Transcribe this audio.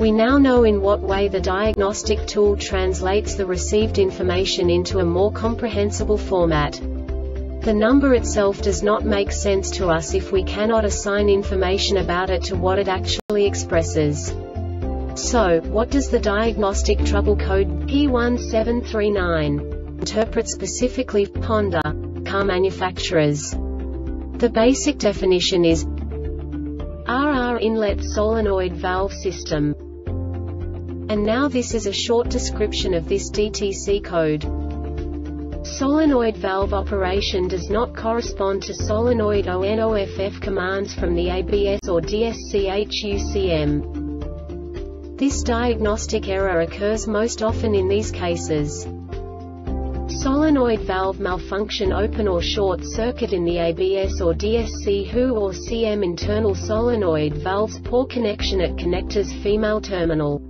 We now know in what way the diagnostic tool translates the received information into a more comprehensible format. The number itself does not make sense to us if we cannot assign information about it to what it actually expresses. So, what does the diagnostic trouble code P1739 interpret specifically Honda car manufacturers? The basic definition is RR inlet solenoid valve system. And now this is a short description of this DTC code. Solenoid valve operation does not correspond to solenoid ONOFF commands from the ABS or DSC-HUCM. This diagnostic error occurs most often in these cases. Solenoid valve malfunction open or short circuit in the ABS or DSC HU or CM internal solenoid valves poor connection at connectors female terminal.